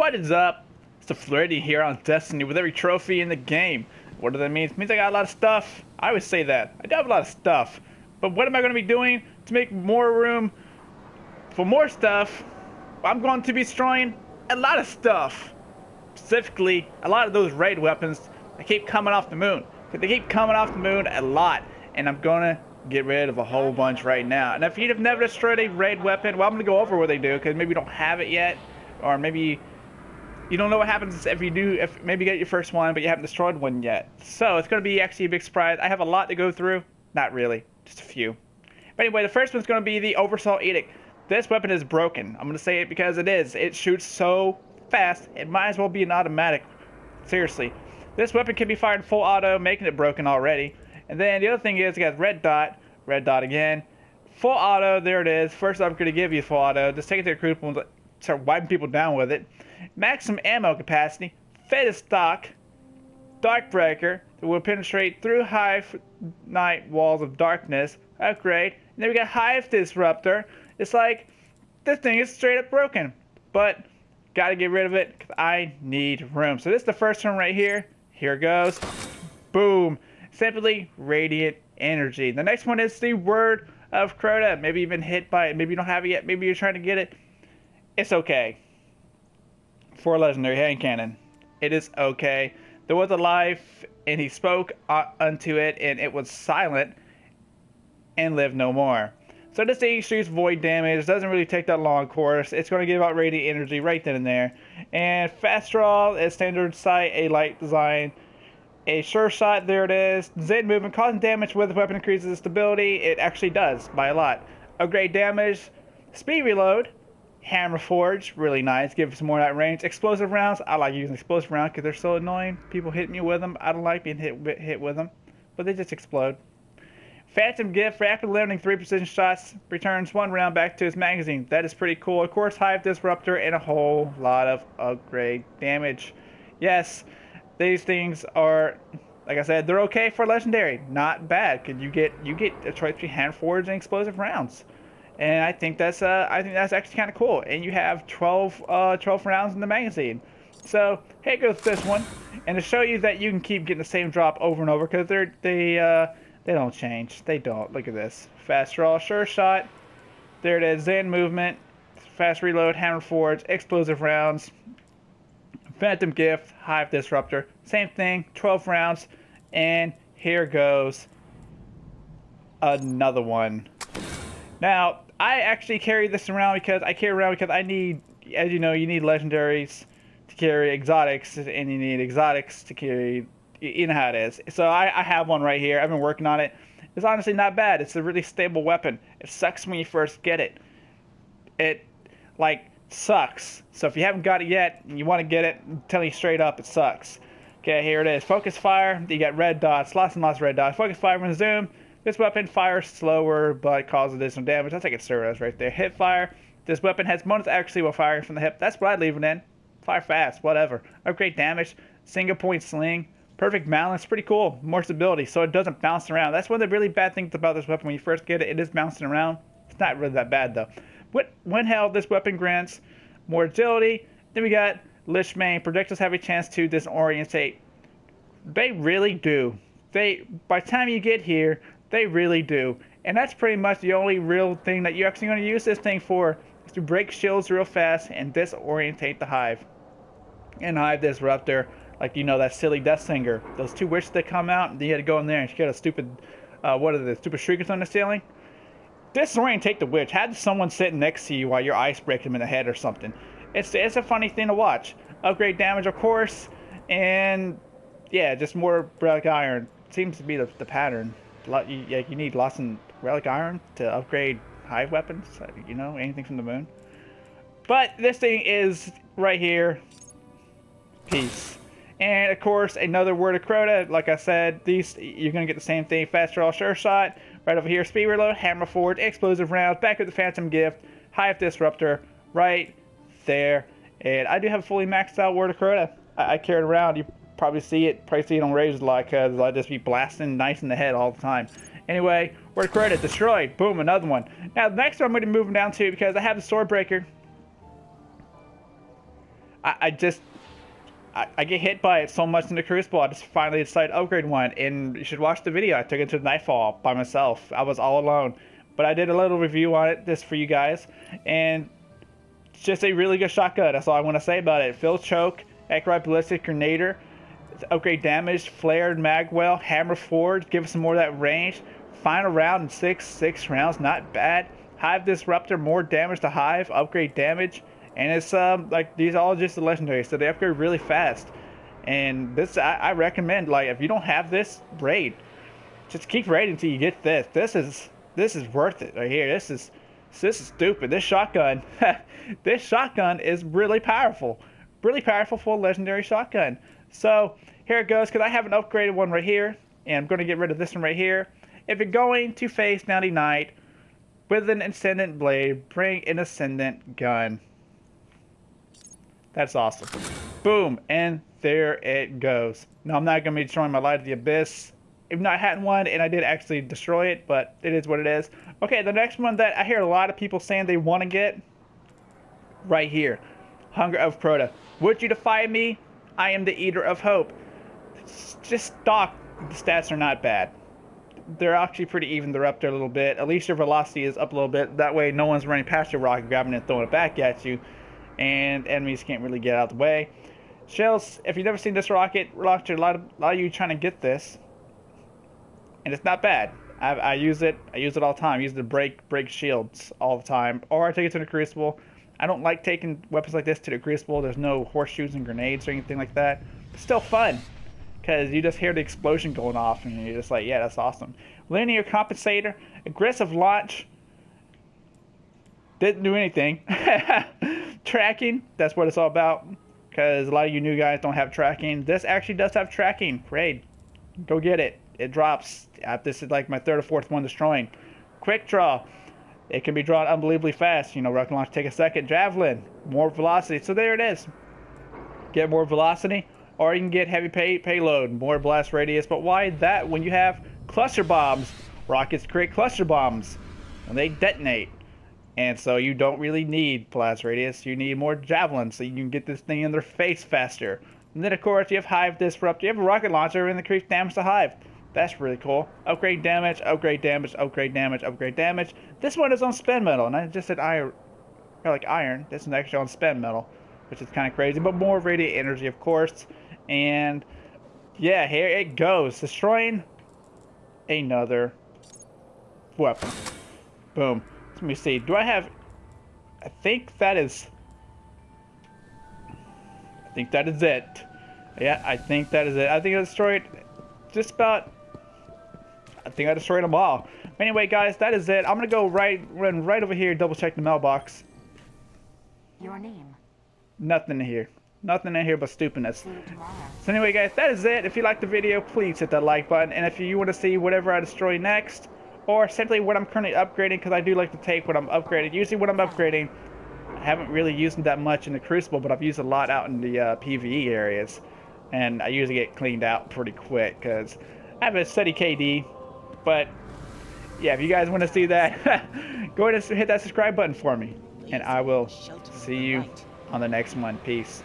What is up? It's the Flirty here on Destiny with every trophy in the game. What does that mean? It means I got a lot of stuff. I always say that. I do have a lot of stuff. But what am I going to be doing to make more room for more stuff? I'm going to be destroying a lot of stuff. Specifically, a lot of those raid weapons that keep coming off the moon. They keep coming off the moon a lot. And I'm going to get rid of a whole bunch right now. And if you've never destroyed a raid weapon, well, I'm going to go over what they do because maybe you don't have it yet. Or maybe you don't know what happens if you do, if maybe you get your first one, but you haven't destroyed one yet. So it's going to be actually a big surprise. I have a lot to go through. Not really, just a few. But anyway, the first one's going to be the Oversoul Edict. This weapon is broken. I'm going to say it because it is. It shoots so fast, it might as well be an automatic. Seriously. This weapon can be fired full auto, making it broken already. And then the other thing is, it got red dot, red dot again. Full auto, there it is. First I'm going to give you full auto. Just take it to your group and start wiping people down with it. Maximum ammo capacity, fed stock, dark breaker that will penetrate through hive knight walls of darkness. Upgrade. And then we got hive disruptor. It's like this thing is straight up broken, but gotta get rid of it because I need room. So this is the first one right here. Here goes. Boom. Simply radiant energy. The next one is the word of Crota. Maybe you've been hit by it. Maybe you don't have it yet. Maybe you're trying to get it. It's okay. For legendary hand cannon, it is okay. There was a life, and he spoke uh, unto it, and it was silent, and lived no more. So this thing shoots void damage. Doesn't really take that long course. It's going to give out radiant energy right then and there. And fast draw is standard sight, a light design. A sure shot, there it is. Zen moment, causing damage with the weapon increases stability. It actually does by a lot. Upgrade damage, speed reload, hammer forge, really nice. Give some more of that range. Explosive rounds, I like using explosive rounds because they're so annoying. People hit me with them. I don't like being hit hit with them, but they just explode. Phantom Gift, rapid loading three precision shots, returns one round back to his magazine. That is pretty cool. Of course, Hive Disruptor and a whole lot of upgrade damage. Yes, these things are, like I said, they're okay for legendary. Not bad. Cause you get you get a choice between hand forge and explosive rounds, and I think that's uh I think that's actually kind of cool. And you have 12 uh 12 rounds in the magazine. So here goes this one, and to show you that you can keep getting the same drop over and over because they're they uh they don't change. They don't. Look at this. Fast draw, sure shot. There it is. Zen moment, fast reload, hammer forge, explosive rounds, phantom gift, hive disruptor. Same thing. 12 rounds. And here goes another one. Now, I actually carry this around because I carry around because I need, as you know, you need legendaries to carry exotics, and you need exotics to carry you know how it is. So I, I have one right here. I've been working on it. It's honestly not bad. It's a really stable weapon. It sucks when you first get it. It like sucks. So if you haven't got it yet and you want to get it, I'm telling you straight up, it sucks. Okay, here it is. Focus fire. You got red dots, lots and lots of red dots. Focus fire when zoom. This weapon fires slower but causes additional damage. That's like a service right there. Hip fire. This weapon has bonus accuracy while firing from the hip. That's what I'd leave it in. Fire fast, whatever. Upgrade damage. Single point sling perfect balance, pretty cool. More stability, so it doesn't bounce around. That's one of the really bad things about this weapon. When you first get it, it is bouncing around. It's not really that bad though. When held, this weapon grants more agility. Then we got Lich Bane. Projectiles have a chance to disorientate. They really do. They by the time you get here, they really do. And that's pretty much the only real thing that you're actually going to use this thing for is to break shields real fast and disorientate the hive. And Hive Disruptor like you know that silly Death Singer. Those two witches that come out, and you had to go in there and got a stupid, uh, what are the stupid shriekers on the ceiling? Disorientate the witch. Had someone sitting next to you while your ice break them in the head or something. It's it's a funny thing to watch. Upgrade damage, of course, and yeah, just more relic iron seems to be the, the pattern. You, yeah, you need relic iron to upgrade hive weapons. Uh, you know, anything from the moon. But this thing is right here. Peace. And of course, another word of Crota. Like I said, these you're gonna get the same thing. Fast draw, sure shot. Right over here, speed reload, hammer forward, explosive rounds. Back with the Phantom Gift, Hive Disruptor, right there. And I do have a fully maxed out word of Crota. I, I carry it around. You probably see it, probably see it on Raves a lot because I just be blasting nice in the head all the time. Anyway, word Crota destroyed. Boom, another one. Now the next one I'm going to be moving down to because I have the Sword Breaker I, I just I, I, get hit by it so much in the Crucible. I just finally decided to upgrade one, and you should watch the video. I took it to Nightfall by myself. I was all alone, but I did a little review on it just for you guys, and it's just a really good shotgun. That's all I want to say about it. Field choke, Accurate ballistic grenader, upgrade damage, flared magwell, hammer forward, give us some more of that range. Final round in six, six rounds, not bad. Hive disruptor, more damage to hive, upgrade damage and it's um like these all just the legendary, so they upgrade really fast. And this I, I recommend like if you don't have this, raid. Just keep raiding until you get this. This is this is worth it right here. This is this is stupid. This shotgun, this shotgun is really powerful, really powerful full legendary shotgun. So here it goes because I have an upgraded one right here, and I'm going to get rid of this one right here. If you're going to face Naughty Knight with an Ascendant Blade, bring an Ascendant gun. That's awesome. Boom, and there it goes. Now, I'm not going to be destroying my Light of the Abyss. If though I hadn't one, and I did actually destroy it, but it is what it is. Okay, the next one that I hear a lot of people saying they want to get, right here. Hunger of Crota. Would you defy me? I am the Eater of Hope. just stock, the stats are not bad. They're actually pretty even. They're up there a little bit. At least your velocity is up a little bit. That way, no one's running past your rocket, grabbing it, and throwing it back at you and enemies can't really get out of the way. Shells, if you've never seen this rocket launcher, a lot of, a lot of you trying to get this, and it's not bad. I, I use it. I use it all the time. I use it to break break shields all the time, or I take it to the crucible. I don't like taking weapons like this to the crucible. There's no horseshoes and grenades or anything like that. Still fun because you just hear the explosion going off, and you're just like, yeah, that's awesome. Linear compensator, aggressive launch. Didn't do anything. tracking, that's what it's all about. Because a lot of you new guys don't have tracking. This actually does have tracking. Raid, go get it. It drops. Uh, this is like my third or fourth one destroying. Quick draw. It can be drawn unbelievably fast. You know, rocket launch take a second. Javelin, more velocity. So there it is. Get more velocity, or you can get heavy pay payload, more blast radius. But why that when you have cluster bombs? Rockets create cluster bombs, and they detonate. And so you don't really need blast radius. You need more javelins so you can get this thing in their face faster. And then of course you have Hive Disrupt. You have a rocket launcher and increase damage to Hive. That's really cool. Upgrade damage, upgrade damage, upgrade damage, upgrade damage. This one is on spin metal, and I just said iron, like iron. This is actually on spin metal, which is kind of crazy. But more radiant energy, of course. And yeah, here it goes, destroying another weapon. Boom. Let me see. Do I have... I think that is... I think that is it. Yeah, I think that is it. I think I destroyed just about... I think I destroyed them all. Anyway, guys, that is it. I'm going to go right run right over here double check the mailbox. Your name? Nothing in here. Nothing in here but stupidness. So anyway, guys, that is it. If you liked the video, please hit that like button. And if you want to see whatever I destroy next, or simply what I'm currently upgrading because I do like to take what I'm upgrading. Usually when I'm upgrading, I haven't really used them that much in the Crucible, but I've used a lot out in the uh, PvE areas, and I usually get cleaned out pretty quick because I have a steady KD. But yeah, if you guys want to see that, go ahead and hit that subscribe button for me, and I will see you on the next one. Peace.